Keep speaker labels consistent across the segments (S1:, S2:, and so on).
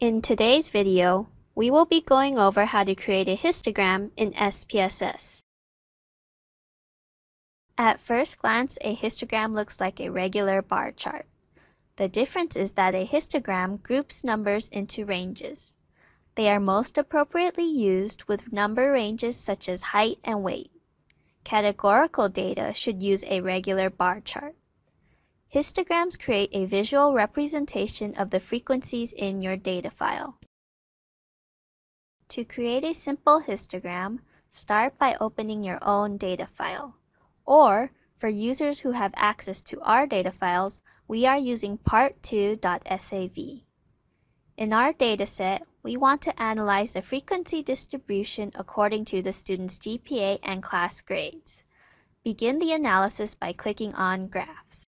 S1: In today's video, we will be going over how to create a histogram in SPSS. At first glance, a histogram looks like a regular bar chart. The difference is that a histogram groups numbers into ranges. They are most appropriately used with number ranges such as height and weight. Categorical data should use a regular bar chart. Histograms create a visual representation of the frequencies in your data file. To create a simple histogram, start by opening your own data file. Or, for users who have access to our data files, we are using part2.sav. In our dataset, we want to analyze the frequency distribution according to the student's GPA and class grades. Begin the analysis by clicking on Graphs.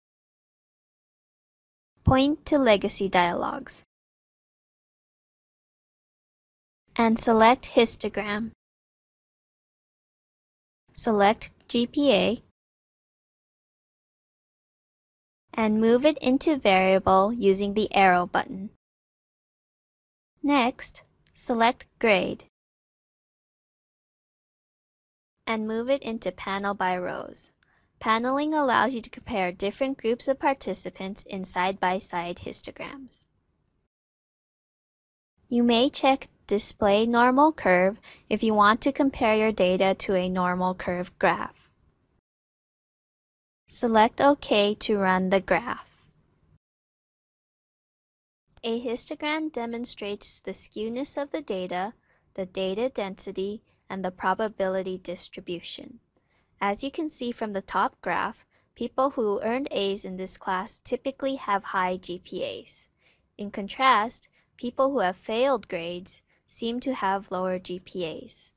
S1: Point to Legacy dialogs. And select Histogram. Select GPA and move it into variable using the arrow button. Next, select Grade and move it into Panel by Rows. Paneling allows you to compare different groups of participants in side-by-side -side histograms. You may check Display Normal Curve if you want to compare your data to a normal curve graph. Select OK to run the graph. A histogram demonstrates the skewness of the data, the data density, and the probability distribution. As you can see from the top graph, people who earned A's in this class typically have high GPAs. In contrast, people who have failed grades seem to have lower GPAs.